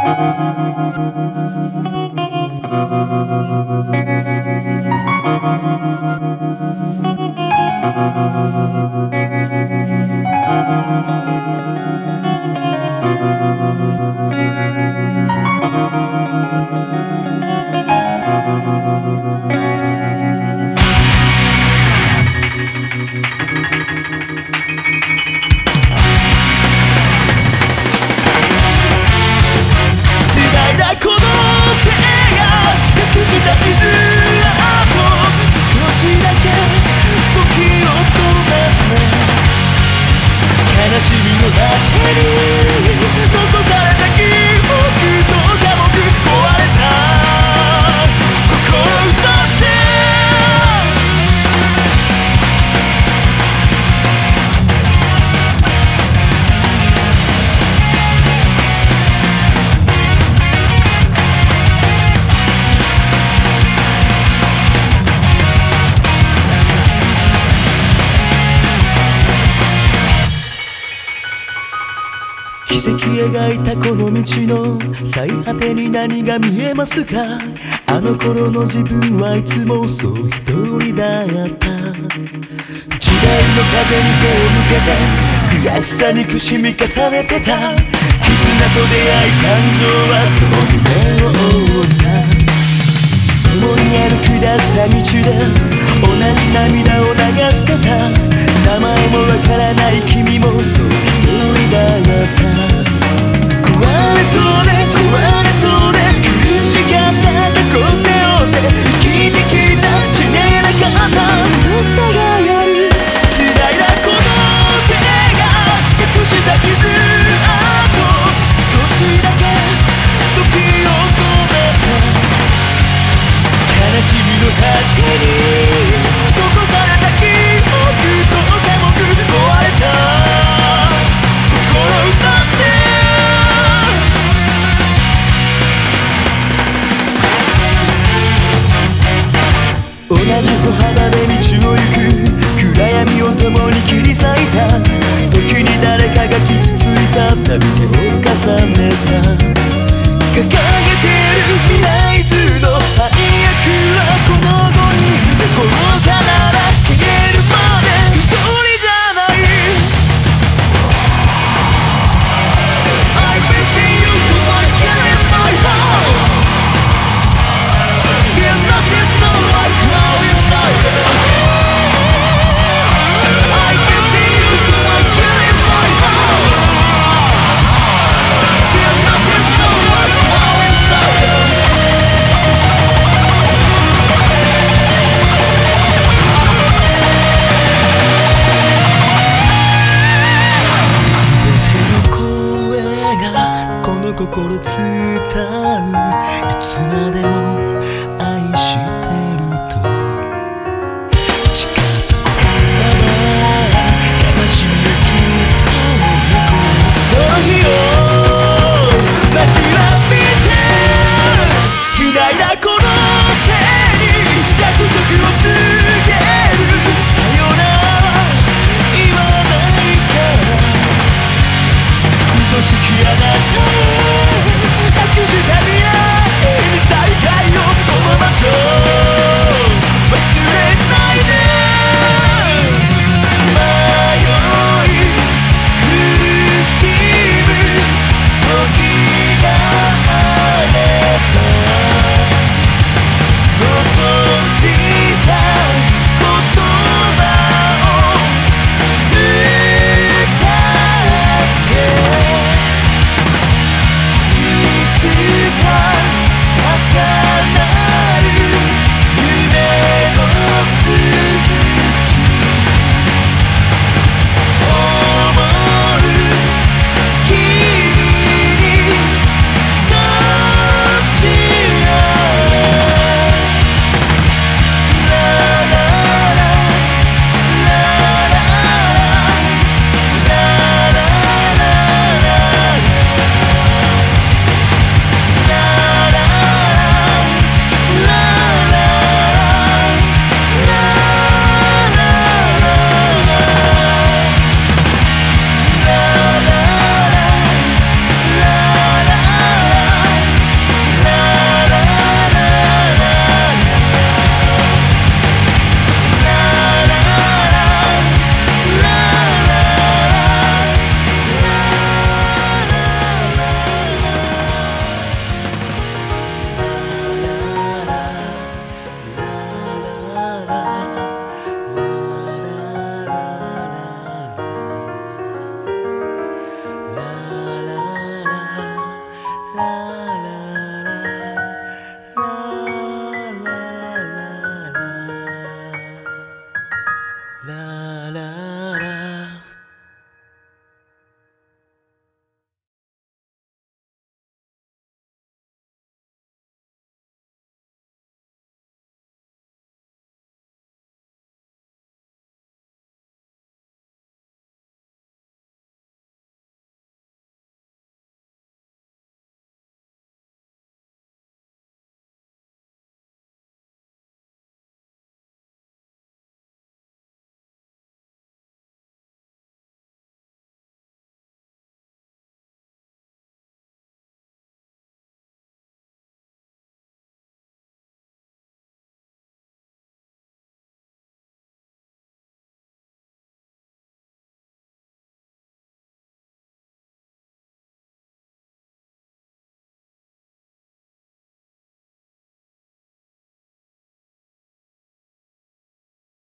Música 奇跡描いたこの道の最果てに何が見えますか？あの頃の自分はいつもそう一人だった。時代の風に背を向けて悔しさ憎しみ重ねてた。絆と出会い感情はその夢を追った。共に歩き出した道で同じ涙を流してた。からない君もそう無理だった傷ついた旅を重ねた。掲げてる未来図の配役はこの5人この体